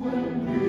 when you